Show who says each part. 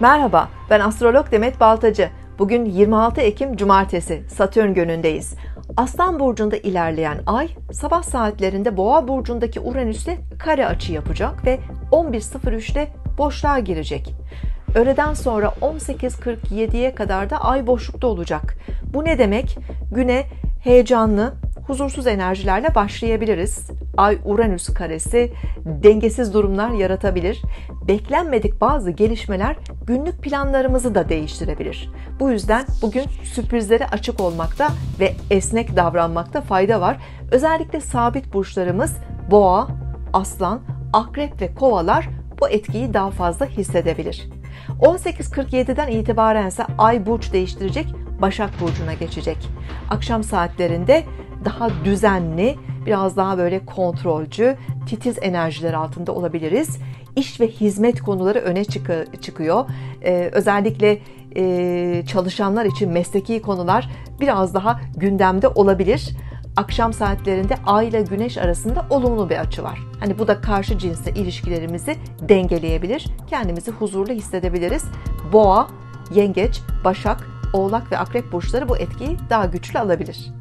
Speaker 1: Merhaba, ben astrolog Demet Baltacı. Bugün 26 Ekim Cumartesi, Satürn günündeyiz. Aslan burcunda ilerleyen ay sabah saatlerinde Boğa burcundaki Uranüs'le kare açı yapacak ve 11.03'te boşluğa girecek. Öğleden sonra 18.47'ye kadar da ay boşlukta olacak. Bu ne demek? Güne heyecanlı, huzursuz enerjilerle başlayabiliriz. Ay Uranüs karesi dengesiz durumlar yaratabilir. Beklenmedik bazı gelişmeler günlük planlarımızı da değiştirebilir. Bu yüzden bugün sürprizlere açık olmakta ve esnek davranmakta fayda var. Özellikle sabit burçlarımız Boğa, Aslan, Akrep ve Kovalar bu etkiyi daha fazla hissedebilir. 18.47'den itibaren ise Ay burç değiştirecek, Başak burcuna geçecek. Akşam saatlerinde daha düzenli, biraz daha böyle kontrolcü, titiz enerjiler altında olabiliriz. İş ve hizmet konuları öne çıkıyor. Ee, özellikle e, çalışanlar için mesleki konular biraz daha gündemde olabilir. Akşam saatlerinde Ay ile Güneş arasında olumlu bir açı var. Hani bu da karşı cinsle ilişkilerimizi dengeleyebilir. Kendimizi huzurlu hissedebiliriz. Boğa, Yengeç, Başak, Oğlak ve Akrep burçları bu etkiyi daha güçlü alabilir.